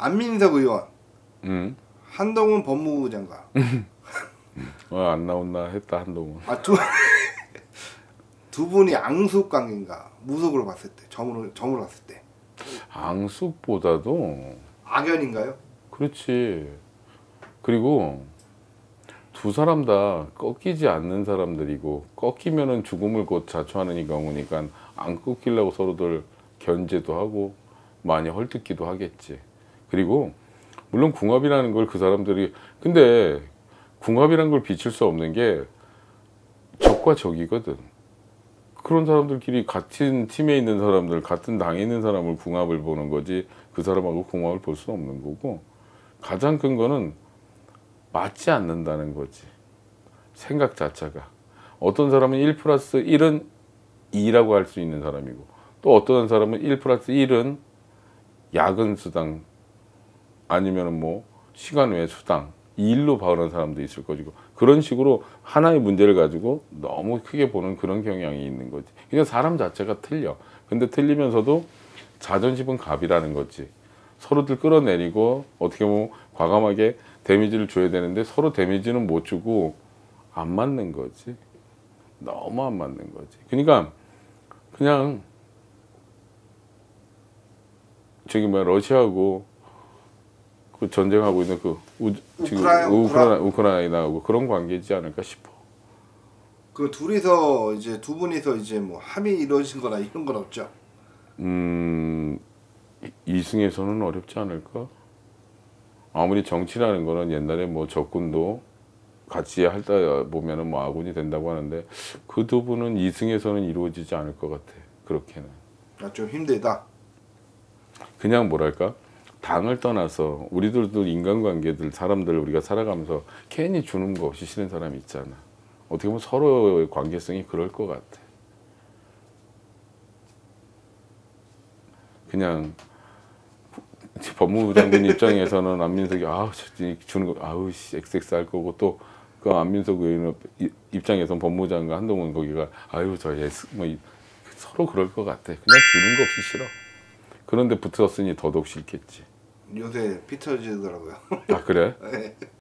안민석 의원, 음. 한동훈 법무부 장관. 어, 안 나온다 했다 한동훈. 아, 두, 두 분이 앙숙 관계인가? 무속으로 봤을 때, 점으로, 점으로 봤을 때. 앙숙보다도 악연인가요? 그렇지. 그리고 두 사람 다 꺾이지 않는 사람들이고 꺾이면은 죽음을 곧 자초하는 이 경우니까 안 꺾이려고 서로들 견제도 하고 많이 헐뜯기도 하겠지. 그리고 물론 궁합이라는 걸 그 사람들이 근데 궁합이라는 걸 비칠 수 없는 게 적과 적이거든. 그런 사람들끼리 같은 팀에 있는 사람들, 같은 당에 있는 사람을 궁합을 보는 거지 그 사람하고 궁합을 볼 수는 없는 거고 가장 큰 거는 맞지 않는다는 거지. 생각 자체가. 어떤 사람은 1 플러스 1은 2라고 할 수 있는 사람이고 또 어떤 사람은 1 플러스 1은 야근 수당 아니면은 뭐 시간 외 수당 이 일로 봐오는 사람도 있을 것이고 그런 식으로 하나의 문제를 가지고 너무 크게 보는 그런 경향이 있는 거지. 그냥 사람 자체가 틀려. 근데 틀리면서도 자존심은 갑이라는 거지. 서로들 끌어내리고 어떻게 보면 과감하게 데미지를 줘야 되는데 서로 데미지는 못 주고 안 맞는 거지. 너무 안 맞는 거지. 그러니까 그냥 저기 뭐야 러시아하고 그 전쟁하고 있는 그 우, 지금 우크라이나, 우크라이나 우크라이나하고 그런 관계지 않을까 싶어. 그 둘이서 이제 두 분이서 이제 뭐 합의 이루어진 거나 이런 건 없죠. 음 이- 이승에서는 어렵지 않을까? 아무리 정치라는 거는 옛날에 뭐 적군도 같이 할다 보면은 뭐 아군이 된다고 하는데 그 두 분은 이승에서는 이루어지지 않을 것 같아. 그렇게는. 아, 좀 힘들다. 그냥 뭐랄까 당을 떠나서 우리들도 인간관계들 사람들 우리가 살아가면서 괜히 주는 거 없이 싫은 사람이 있잖아. 어떻게 보면 서로의 관계성이 그럴 것 같아. 그냥 법무부 장관 입장에서는 안민석이 아우 저 주는 거 아우 씨 XX 할 거고. 또 그 안민석 의원 입장에서는 법무부 장관 한동훈 거기가 아유 저 S 뭐 이- 서로 그럴 것 같아. 그냥 주는 거 없이 싫어. 그런데 붙었으니 더더욱 싫겠지. 요새 피터지더라고요. 아 그래? 네.